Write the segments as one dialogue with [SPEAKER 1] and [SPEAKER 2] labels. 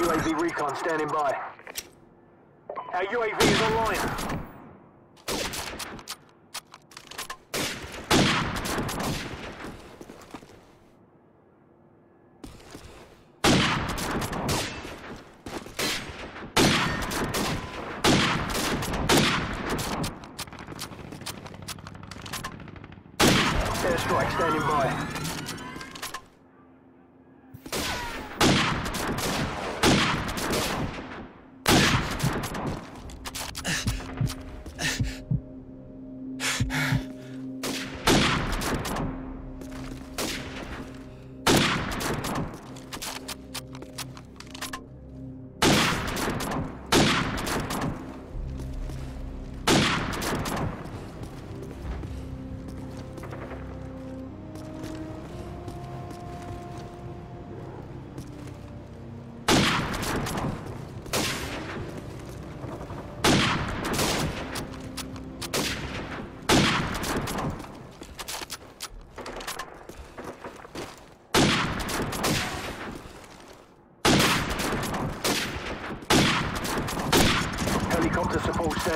[SPEAKER 1] UAV recon standing by. Our UAV is online. Airstrike standing by.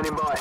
[SPEAKER 1] Standing by.